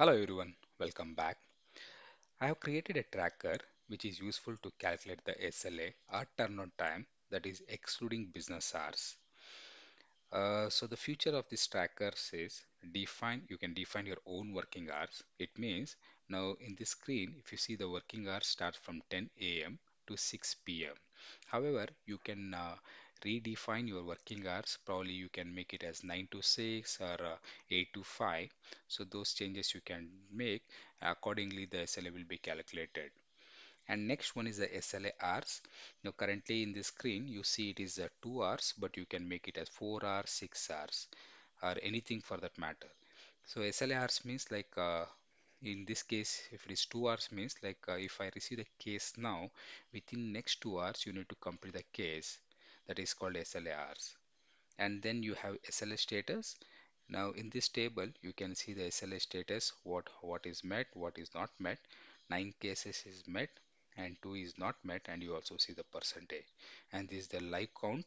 Hello everyone, welcome back. I have created a tracker which is useful to calculate the SLA or turnaround time that is excluding business hours. Uh, so the future of this tracker says define, you can define your own working hours. It means now in this screen, if you see the working hours start from 10 a.m. to 6 p.m. However, you can uh, redefine your working hours. Probably you can make it as 9 to 6 or uh, 8 to 5. So those changes you can make. Accordingly, the SLA will be calculated. And next one is the SLA hours. Now currently in the screen you see it is uh, 2 hours but you can make it as 4 hours, 6 hours or anything for that matter. So SLA hours means like uh, in this case if it is 2 hours means like uh, if I receive the case now within next 2 hours you need to complete the case that is called SLA hours. And then you have SLA status. Now in this table you can see the SLA status what what is met what is not met. 9 cases is met and 2 is not met and you also see the percentage and this is the live count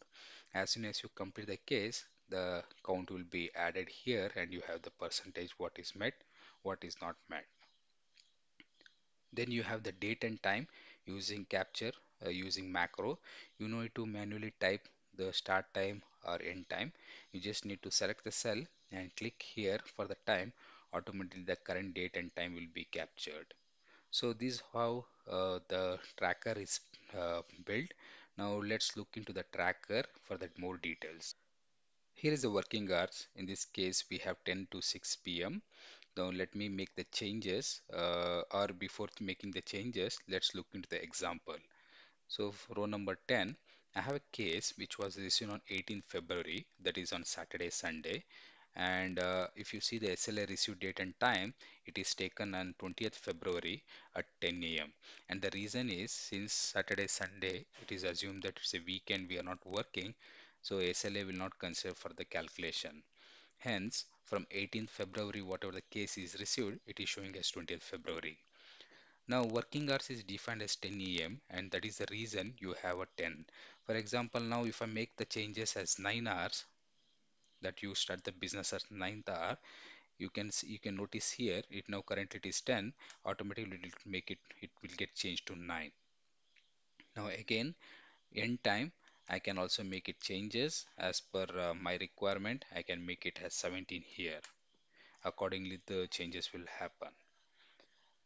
as soon as you complete the case the count will be added here and you have the percentage what is met what is not met then you have the date and time using capture uh, using macro you need to manually type the start time or end time you just need to select the cell and click here for the time automatically the current date and time will be captured so this is how uh, the tracker is uh, built. Now let's look into the tracker for that more details. Here is the working hours. In this case, we have 10 to 6 p.m. Now let me make the changes uh, or before making the changes, let's look into the example. So for row number 10, I have a case which was issued on 18th February, that is on Saturday, Sunday. And uh, if you see the SLA receive date and time, it is taken on 20th February at 10 a.m. And the reason is since Saturday, Sunday, it is assumed that it's a weekend, we are not working. So SLA will not consider for the calculation. Hence, from 18th February, whatever the case is received, it is showing as 20th February. Now working hours is defined as 10 a.m. and that is the reason you have a 10. For example, now if I make the changes as 9 hours that you start the business at 9th hour, you can see, you can notice here it now currently it is 10 automatically it will make it it will get changed to 9. Now again end time I can also make it changes as per uh, my requirement I can make it as 17 here accordingly the changes will happen.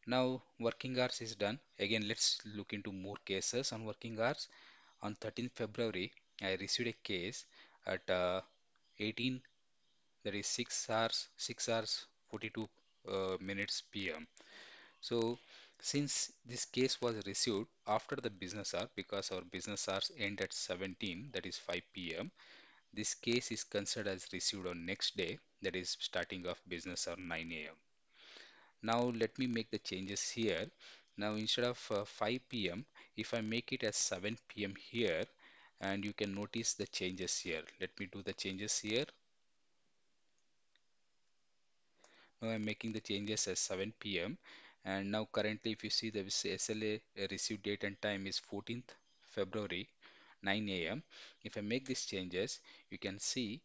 Now working hours is done. Again, let's look into more cases on working hours. On 13th February, I received a case at uh, 18, that is 6 hours, 6 hours 42 uh, minutes PM. So since this case was received after the business hour, because our business hours end at 17, that is 5 PM, this case is considered as received on next day, that is starting of business hour 9 a.m. Now let me make the changes here. Now instead of uh, 5 p.m. if I make it as 7 p.m. here and you can notice the changes here. Let me do the changes here. Now I'm making the changes as 7 p.m. and now currently if you see the SLA received date and time is 14th February 9 a.m. If I make these changes you can see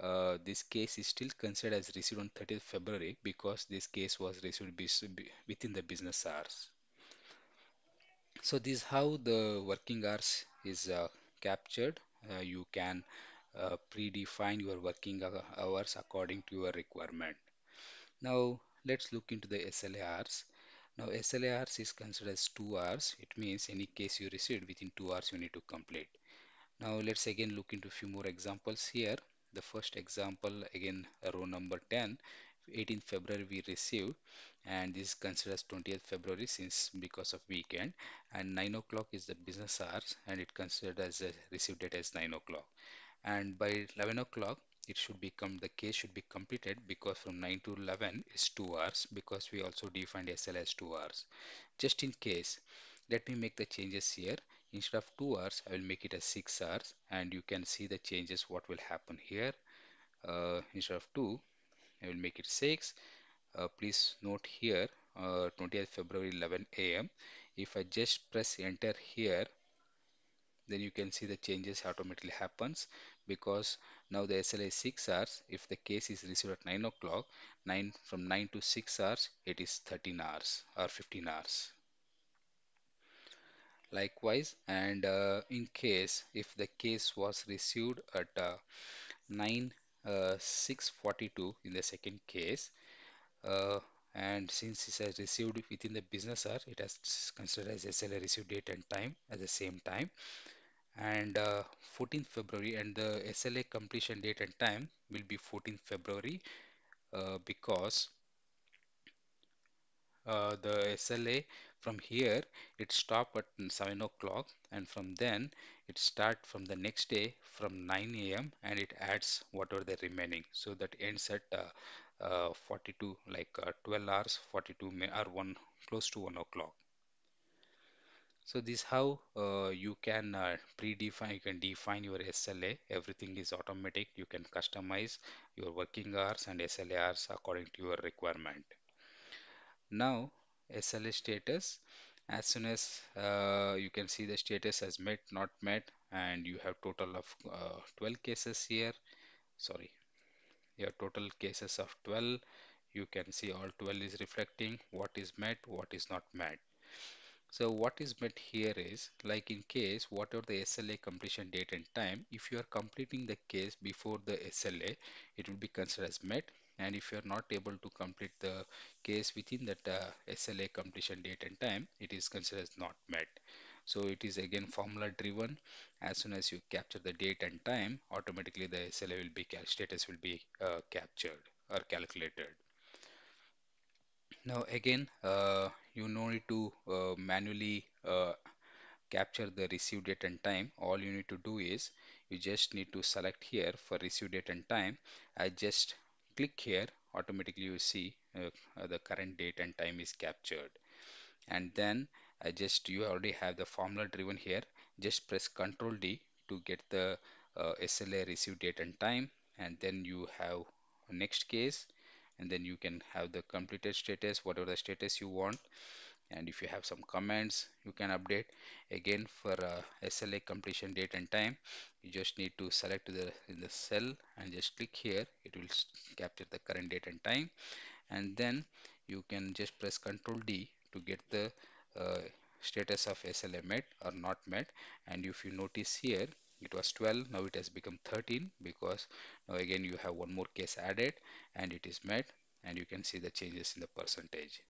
uh, this case is still considered as received on 30th February because this case was received within the business hours. So this is how the working hours is uh, captured. Uh, you can uh, predefine your working hours according to your requirement. Now let's look into the SLA hours. Now SLA hours is considered as 2 hours. It means any case you received within 2 hours you need to complete. Now let's again look into few more examples here. The first example again row number 10 18th February we received and this is considered as 20th February since because of weekend and 9 o'clock is the business hours and it considered as a received date as 9 o'clock. And by 11 o'clock it should become the case should be completed because from 9 to 11 is 2 hours because we also defined SL as 2 hours. Just in case let me make the changes here instead of 2 hours I will make it as 6 hours and you can see the changes what will happen here uh, instead of 2 I will make it 6 uh, please note here uh, 20th February 11 a.m. if I just press enter here then you can see the changes automatically happens because Now the SLA is 6 hours. If the case is received at 9 o'clock, 9 from 9 to 6 hours, it is 13 hours or 15 hours. Likewise, and uh, in case if the case was received at uh, 9 uh, 642 in the second case, uh, and since it has received within the business hour, it has considered as SLA received date and time at the same time. And uh, 14th February and the SLA completion date and time will be 14th February uh, because uh, the SLA from here it stop at 7 o'clock and from then it start from the next day from 9 a.m. and it adds whatever the remaining. So that ends at uh, uh, 42 like uh, 12 hours 42 or 1 close to 1 o'clock. So this how uh, you can uh, predefine you can define your SLA everything is automatic. You can customize your working hours and SLA hours according to your requirement. Now SLA status. As soon as uh, you can see the status as met not met and you have total of uh, 12 cases here. Sorry your total cases of 12 you can see all 12 is reflecting what is met what is not met. So what is met here is like in case whatever the SLA completion date and time? If you are completing the case before the SLA it will be considered as met and if you are not able to complete the case within that uh, SLA completion date and time it is considered as not met. So it is again formula driven. As soon as you capture the date and time automatically the SLA will be status will be uh, captured or calculated. Now again uh, you no need to uh, manually uh, capture the receive date and time. All you need to do is you just need to select here for receive date and time. I just click here automatically you see uh, the current date and time is captured. And then I just you already have the formula driven here. Just press Ctrl D to get the uh, SLA receive date and time. And then you have next case. And then you can have the completed status whatever the status you want and if you have some comments you can update. Again for uh, SLA completion date and time you just need to select the in the cell and just click here. It will capture the current date and time. And then you can just press Ctrl D to get the uh, status of SLA met or not met. And if you notice here it was 12 now it has become 13 because now again you have one more case added and it is met and you can see the changes in the percentage